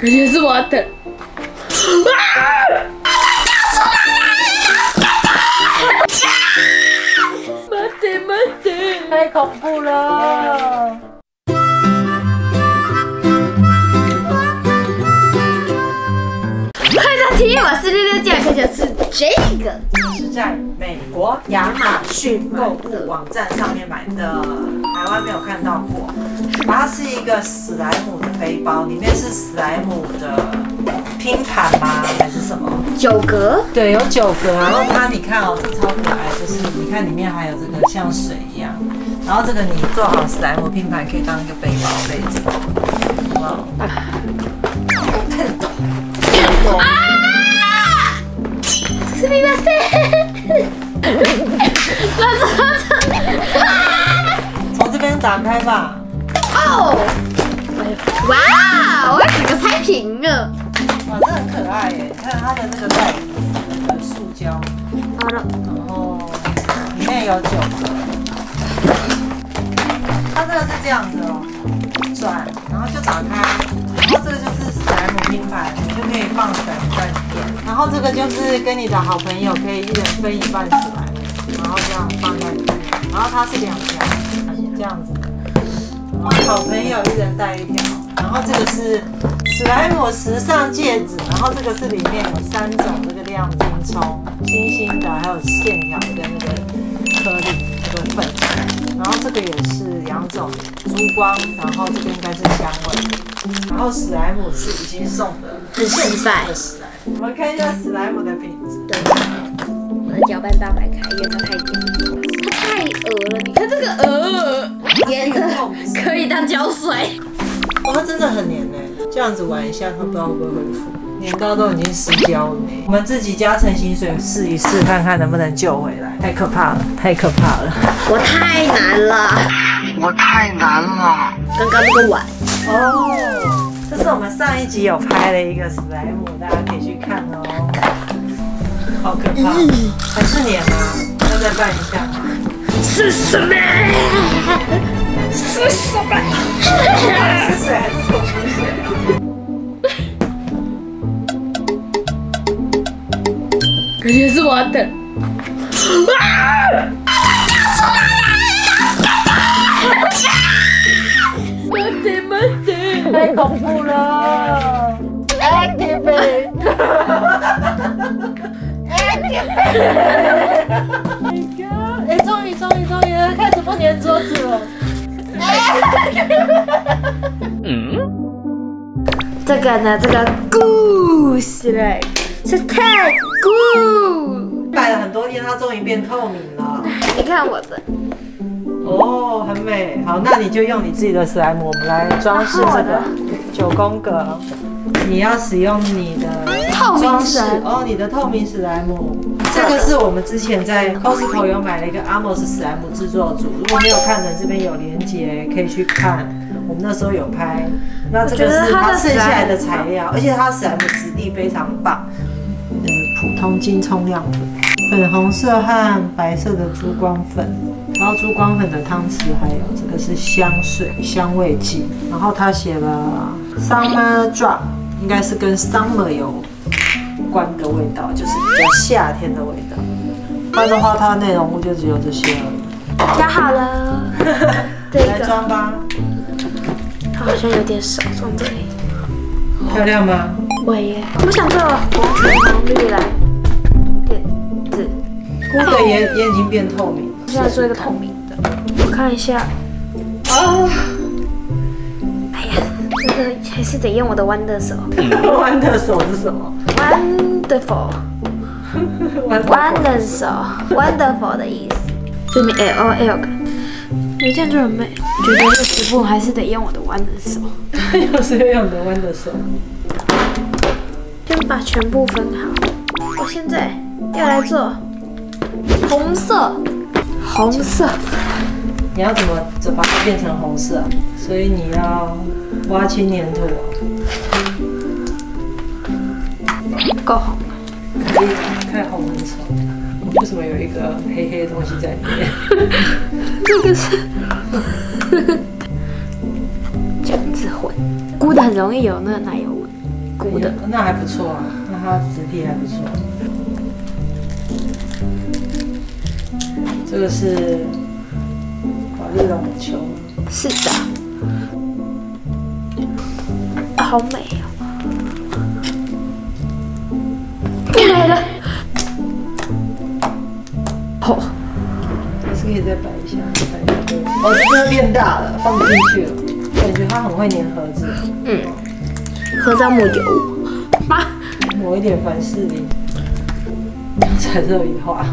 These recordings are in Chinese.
感觉是我的。慢点，慢点。太恐怖了！我是六六，这样可就是这个。是在美国亚马逊购物网站上面买的，台湾没有看到过。它是一个史莱姆的背包，里面是史莱姆的拼盘吗？还是什么？九格，对，有九格。然后它，你看哦，这超可爱，就是你看里面还有这个像水一样。然后这个你做好史莱姆拼盘，可以当一个背包背着。哇，看得懂。すみません。那怎么从这边打开吧。哦，哇，我要整个拆平了。哇，这很可爱耶！你看它的那个袋子，那个塑胶，好了，然后里面有九个。它这个是这样子哦，转，然后就打开，然后这个就是 史莱姆拼盘，你就可以放史莱姆在里面。然后这个就是跟你的好朋友可以一人分一半史莱姆，然后这样放在里面。然后它是两条，这样子。然后好朋友一人带一条。然后这个是史莱姆时尚戒指，然后这个是里面有三种这个亮晶葱，星星的，还有线条跟那个颗粒。这个也是两种珠光，然后这个应该是香味。然后史莱姆是已经送的，很现代的史莱姆。我们看一下史莱姆的品质。对，我的搅拌棒来开，因为它太黏，它太鹅了。你看这个鹅，黏的可以当胶水。哇，它真的很黏呢。这样子玩一下，它不知道会不会恢复。黏到都已经失焦了。我们自己加成型水试一试，看看能不能救回来。太可怕了，太可怕了。我太难了，我太难了。刚刚那个碗，哦，这是我们上一集有拍的一个史莱姆，大家可以去看哦。好可怕，还是黏吗？要再拌一下吗？是什么？是什么？是水还是臭水感觉是我的。慢点，慢点。太恐怖了！Activate！哎，终于，终于，终于开始不粘桌子了。这个呢，这个故事嘞是太酷。摆了很多天，它终于变透明了。你看我的，哦，很美。好，那你就用你自己的史莱姆，我们来装饰这个九宫格。你要使用你的透明装饰史哦，你的透明史莱姆。这个是我们之前在 Costco 有买了一个 Amos 史莱姆制作组，如果没有看的，这边有连接可以去看。我们那时候有拍，那这个是它剩下来的材料，而且它史莱姆质地非常棒。通金葱亮粉，粉红色和白色的珠光粉，然后珠光粉的汤匙，还有这个是香水香味剂，然后它写了 summer drop，应该是跟 summer 有关的味道，就是比较夏天的味道。不然的话，它的内容物就只有这些而已。装好了。这来个装吧，它好像有点少，装这里。漂亮吗？喂耶，我想做红橙黄绿蓝靛紫，菇的也也已经变透明现在做一个透明的，我看一下。啊，哎呀，这个还是得用我的 Wonder 手弯的手是什么？，Wonderful。弯 Wonder 手，Wonderful 的意思，就你 L O L 感，你这样就很美。我觉得这食谱还是得用我的 Wonder 手，又是用你的弯的手。先把全部分好。我现在要来做红色，红色，你要怎么怎么把它变成红色啊？所以你要挖青粘土哦，够红了。可以太红很丑。为什么有一个黑黑的东西在里面？这个是这样子混，菇的很容易有那个奶油味。鼓的，那还不错啊，那它质地还不错。这个是法律绒球，是的，好美哦，不来了，哦，还是可以再摆一下，摆一下。哦，这个变大了，放不进去了，感觉它很会粘盒子。嗯，合掌抹油，抹一点凡士林，彩色笔画，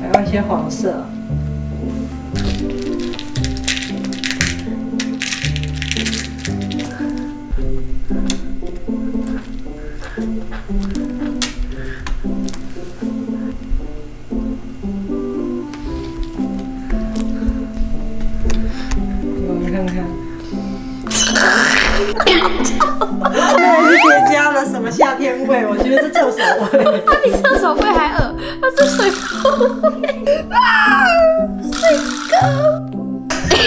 还有一些黄色。我们看看。了什么夏天味？我觉得是厕所味。它比厕所柜还恶，它是水沟味啊，水沟，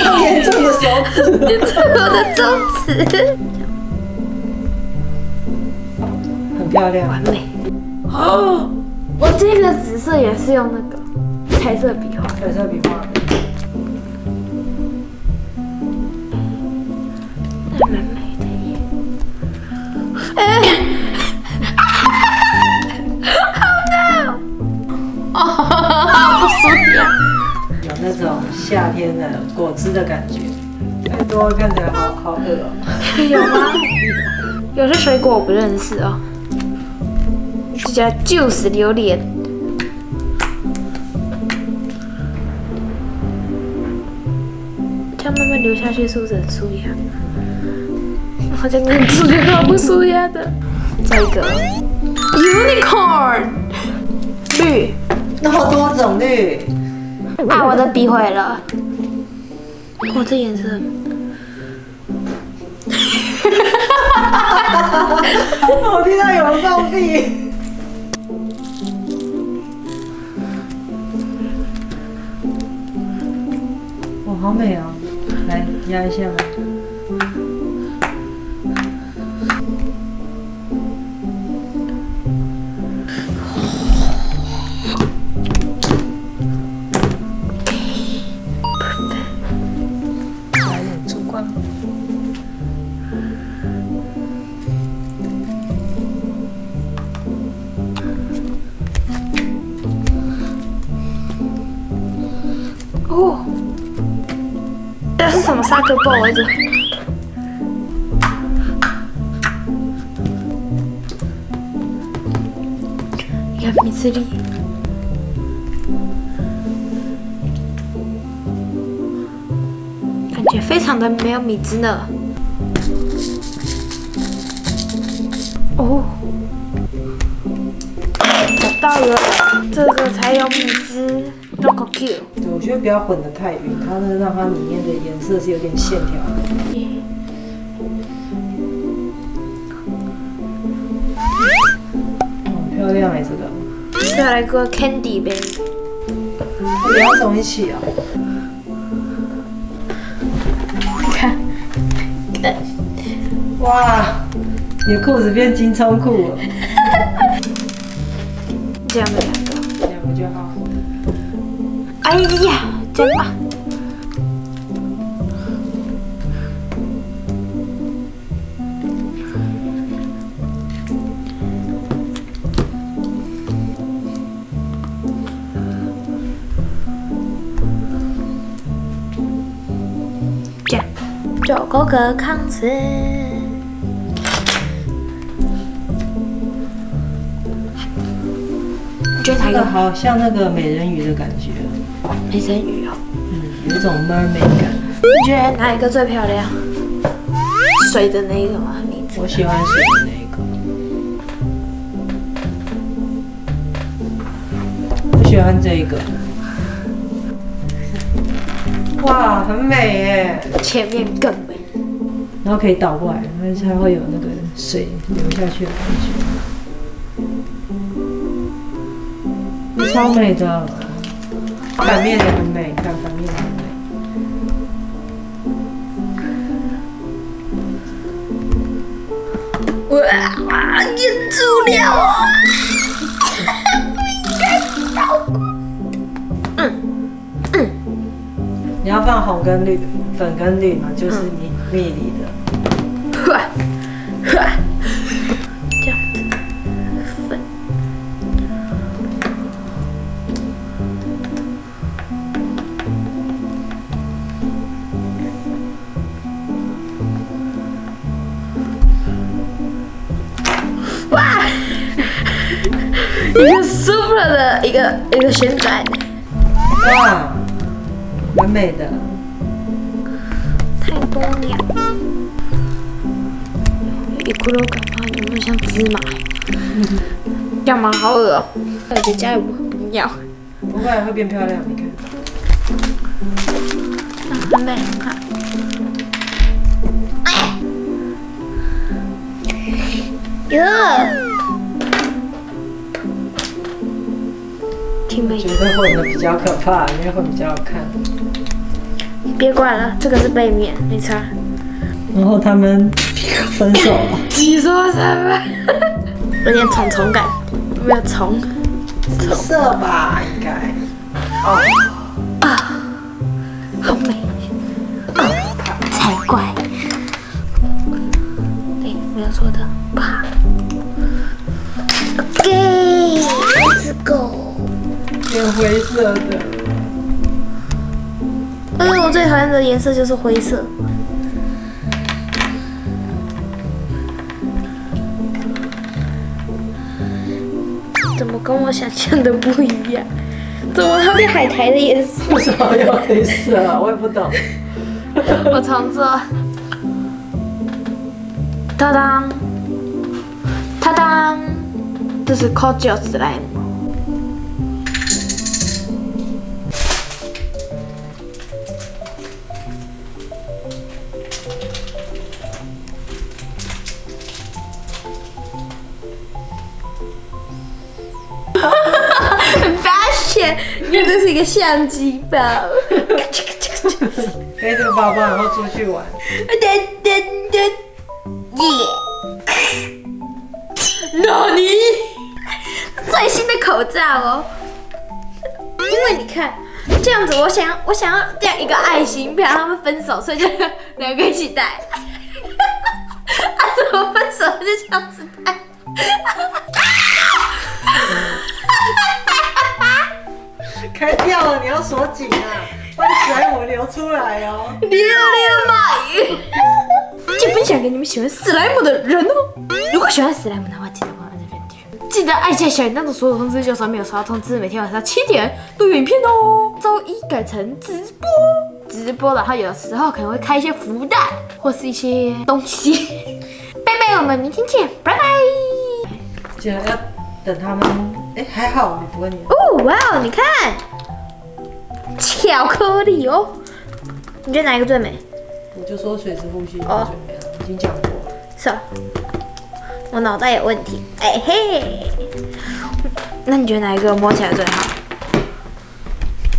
好严重的手指。这是我的中指，很漂亮。完美。哦，我这个紫色也是用那个彩色笔画，彩色笔画。有那种夏天的果汁的感觉。太多看起来好好饿哦。有吗？有些水果我不认识哦。这叫 juice 榴莲。这样慢慢流下去是不是很舒压？好像跟自己好不舒压的。再一个 unicorn 绿那么多种绿，啊，我的笔毁了。哇，这颜色。我听到有人放屁。哇，好美啊！来压一下吧。是什么沙克波来着？你看米兹利，感觉非常的没有米汁呢。哦，找到了，这个才有米汁 r o c o Q。对，我觉得不要混得太匀，它呢让它里面的颜色是有点线条的。哦，漂亮哎，这个。再来个 Candy 呗。两种一起啊、看，哇，你的裤子变金葱裤了，这样的两个。两个就好。哎呀，真棒！这样，九宫格康斯。觉得好像那个美人鱼的感觉，美人鱼哦？嗯，有一种 mermaid 感。你觉得哪一个最漂亮？水的那一个吗？名字？我喜欢水的那一个。我喜欢这一个。哇，很美耶！前面更美。然后可以倒过来，然后才会有那个水流下去的感觉。超美的，反面也很美，看反面也很美。喂，哇，淹住了啊！你要放红跟绿，粉跟绿嘛，就是你蜜梨的。一个 super 的一个一个旋转，哇，完美的。太多了。一骷髅感觉有没有像芝麻？干嘛好恶哦、我觉得加油不要，不会会变漂亮，你看。很美，很看。哎，哟，挺美觉得混的比较可怕，因为会比较好看。别管了，这个是背面，没差。然后他们分手了。你说什么？有点虫虫感，有没有虫？色吧，应该。哦，好美，才怪。对，没有错的，啪。OK，Let's 灰色的。但是我最讨厌的颜色就是灰色。怎么跟我想象的不一样？怎么它变海苔的颜色？为什么要黑色啊？我也不懂。我重做。当当，当当，这是 c o j o slime。发现，因为这是一个相机包。背这个包包，然后出去玩。噔噔噔，耶！哪里？最新的口罩哦。因为你看这样子，我想要我想要这样一个爱心，不然他们分手，所以就两个一起戴。啊，怎么分手就这样子戴？开掉了，你要锁紧啊，不然史莱姆流出来哦。溜溜嘛！就分享给你们喜欢史莱姆的人哦。如果喜欢史莱姆的话，记得帮我按这边订阅，记得按下小铃铛的所有通知，就算没有收到通知，每天晚上七点都有影片哦。周一改成直播，直播，然后有的时候可能会开一些福袋或是一些东西。拜拜，我们明天见，拜拜。记得要等他们。哎，还好我不会你。哦，哇哦，你看，巧克力哦。你觉得哪一个最美？我就说水之呼吸哦最美了，已经讲过了。是啊，我脑袋有问题。哎嘿，那你觉得哪一个摸起来最好？